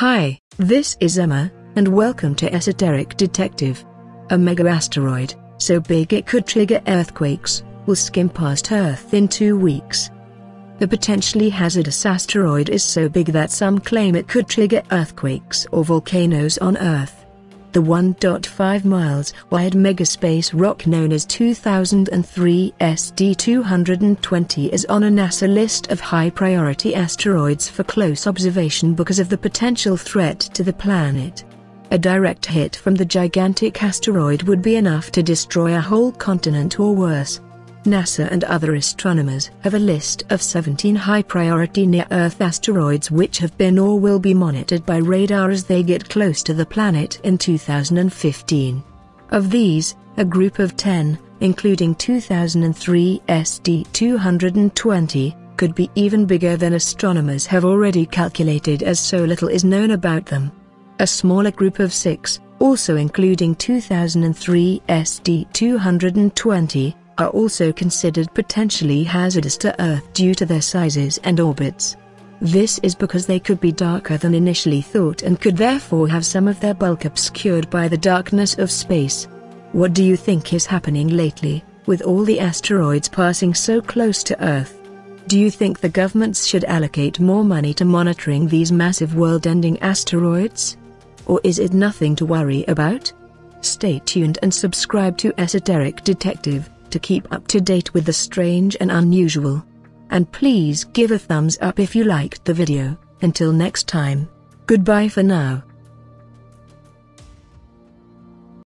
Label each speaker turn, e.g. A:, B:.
A: Hi, this is Emma, and welcome to Esoteric Detective. A mega asteroid, so big it could trigger earthquakes, will skim past Earth in two weeks. The potentially hazardous asteroid is so big that some claim it could trigger earthquakes or volcanoes on Earth. The 1.5 miles wide megaspace rock known as 2003 SD220 is on a NASA list of high priority asteroids for close observation because of the potential threat to the planet. A direct hit from the gigantic asteroid would be enough to destroy a whole continent or worse. NASA and other astronomers have a list of 17 high-priority near-Earth asteroids which have been or will be monitored by radar as they get close to the planet in 2015. Of these, a group of 10, including 2003 SD220, could be even bigger than astronomers have already calculated as so little is known about them. A smaller group of 6, also including 2003 SD220, are also considered potentially hazardous to Earth due to their sizes and orbits. This is because they could be darker than initially thought and could therefore have some of their bulk obscured by the darkness of space. What do you think is happening lately, with all the asteroids passing so close to Earth? Do you think the governments should allocate more money to monitoring these massive world-ending asteroids? Or is it nothing to worry about? Stay tuned and subscribe to Esoteric Detective to keep up to date with the strange and unusual. And please give a thumbs up if you liked the video. Until next time. Goodbye for now.